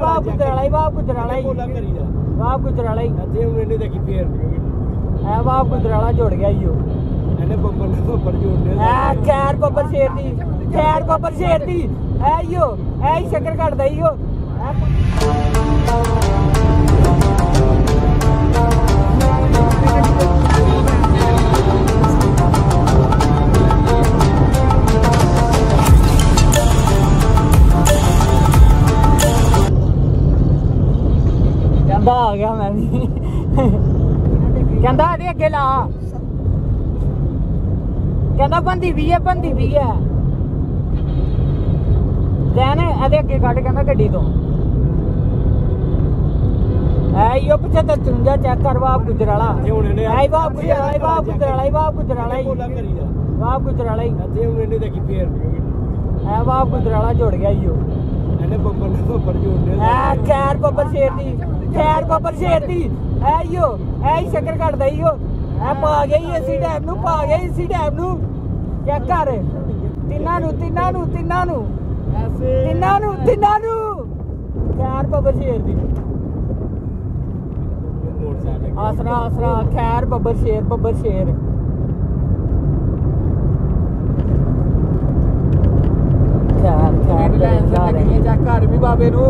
ਬਾਪ ਗੁਜਰਾਲਾ ਹੀ ਬਾਪ ਗੁਜਰਾਲਾ ਹੀ ਬੋਲਾ ਕਰੀ ਜਾ ਬਾਪ ਗੁਜਰਾਲਾ ਹੀ ਇੱਥੇ ਹੁਣ ਇਹਨੇ ਦੇਖੀ ਫੇਰ ਐ ਬਾਪ ਗੁਜਰਾਲਾ ਜੁੜ ਗਿਆ ਈਓ ਇਹਨੇ ਬੱਬਰ ਨੇ ਬੱਬਰ ਜੋੜਨੇ ਐ ਖੈਰ ਬੱਬਰ ਸ਼ੇਰ ਦੀ ਖੈਰ ਬੱਬਰ ਸ਼ੇਰ ਦੀ ਐ ਈਓ ਐ ਹੀ ਸ਼ੱਕਰ ਘਟਦਾ ਈਓ ਐ ਕਹਿੰਦਾ ਆ ਗਿਆ ਮੈਂ ਵੀ। ਕਹਿੰਦਾ ਇਹਦੇ ਅੱਗੇ ਲਾ। ਕਹਿੰਦਾ ਬੰਦੀ ਵੀ ਹੈ ਬੰਦੀ ਵੀ ਹੈ। ਜੈਨ ਇਹਦੇ ਅੱਗੇ ਕੱਢ ਕਹਿੰਦਾ ਗੱਡੀ ਤੋਂ। ਐ ਯੋ 75 ਚੈੱਕ ਕਰ ਬਾਪ ਗੁਜਰਾਲਾ ਇੱਥੇ ਹੁਣ ਇਹਨੇ ਐ ਬਾਪ ਗੁਜਰਾਲਾ ਬਾਪ ਗੁਜਰਾਲਾ ਬਾਪ ਗੁਜਰਾਲਾ ਜਾ ਬਾਪ ਗੁਜਰਾਲਾ ਇੱਥੇ ਹੁਣ ਇਹਨੇ ਦੇਖੀ ਫੇਰ। ਐ ਬਾਪ ਗੁਜਰਾਲਾ ਜੁੜ ਗਿਆ ਈਓ ਇਹਨੇ ਬੱਬਰ ਨੇ ਬੱਬਰ ਜੋੜਨੇ ਐ ਖੈਰ ਬੱਬਰ ਸ਼ੇਰ ਦੀ ਖੈਰ ਬੱਬਰ ਸ਼ੇਰ ਦੀ। ਐ ਈਓ ਐ ਹੀ ਸ਼ੱਕਰ ਘਟਦਾ ਈਓ। ਐ ਪਾ ਗਈ ਇਸੀ ਟਾਈਮ ਨੂੰ ਪਾ ਗਈ ਇਸੀ ਟਾਈਮ ਨੂੰ। ਚੈੱਕ ਕਰ। ਤਿੰਨਾਂ ਨੂੰ ਤਿੰਨਾਂ ਨੂੰ ਤਿੰਨਾਂ ਨੂੰ। ਤਿੰਨਾਂ ਨੂੰ ਤਿੰਨਾਂ ਨੂੰ। ਖੈਰ ਬੱਬਰ ਸ਼ੇਰ ਦੀ। ਆਸਰਾ ਆਸਰਾ ਖੈਰ ਬੱਬਰ ਸ਼ੇਰ ਬੱਬਰ ਸ਼ੇਰ। ਖੈਰ ਚੈੱਕ ਕਰ ਵੀ ਬਾਬੇ ਨੂੰ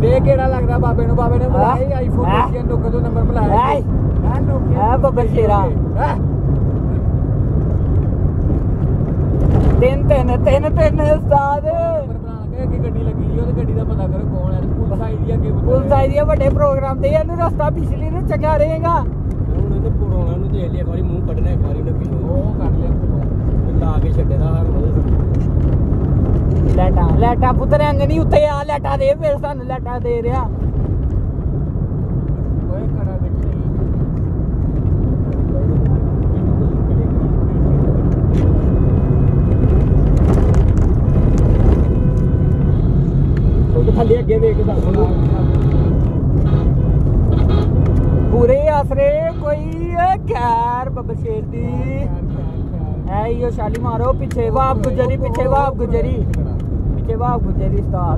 ਦੇ ਕਿਹੜਾ ਲੱਗਦਾ ਬਾਬੇ ਨੂੰ ਬਾਬੇ ਨੇ ਬੁਲਾਇਆ ਹੀ ਆਈਫੋਨ ਹੈਂ? 15 ਨੂੰ ਕਦੋਂ ਨੰਬਰ ਐ ਐ ਬੱਬਰ ਸ਼ੇਰਾ ਤਿੰਨ ਤਿੰਨ ਤਿੰਨ ਤਿੰਨ ਉਸਤਾਦ ਕਿ ਗੱਡੀ ਲੱਗੀ ਉਹ ਤੇ ਗੱਡੀ ਦਾ ਪਤਾ ਕਰੋ ਕੌਣ ਹੈ ਪੁਲਿਸ ਆਈ ਦੀ ਅੱਗੇ ਪੁਲਿਸ ਆਈ ਦੀ ਆ ਵੱਡੇ ਪ੍ਰੋਗਰਾਮ ਤੇ ਇਹਨੂੰ ਰਸਤਾ ਪਿਛਲੀ ਨੂੰ ਚੰਗਾ ਰਹੇਗਾ ਹੁਣ ਇਹਨੇ ਪੁਰਾਣਾ ਨੂੰ ਦੇਖ ਲਿਆ ਇੱਕ ਵਾਰੀ ਮੂੰਹ ਕੱਢਣਾ ਇੱਕ ਵਾਰੀ ਨੱਪੀ ਉਹ ਕੱਢ ਲਿਆ ਲਾ ਕੇ ਛੱਡੇ ਦਾ ਹਰ ਮਦਦ ਲੈਟਾ ਲੈਟਾ ਪੁੱਤਰ ਅੰਗ ਨਹੀਂ ਉੱਤੇ ਆ ਲੈਟਾ ਦੇ ਫਿਰ ਸਾਨੂੰ ਲੈਟਾ ਦੇ ਰਿਹਾ ਓਏ ਕੜਾ ਦੇਖੀ ਉਹ ਥੱਲੇ ਅੱਗੇ ਵੇਖ ਦੱਸ ਪੂਰੇ ਆਸਰੇ ਕੋਈ ਖੈਰ ਬੱਬਰ ਸ਼ੇਰ ਦੀ ਐ ਇਹੋ ਛਾਲੀ ਮਾਰੋ ਪਿੱਛੇ ਵਾਪ ਗੁਜਰੀ ਪਿੱਛੇ ਵਾਪ ਗੁਜਰੀ Cheva, Bucherista.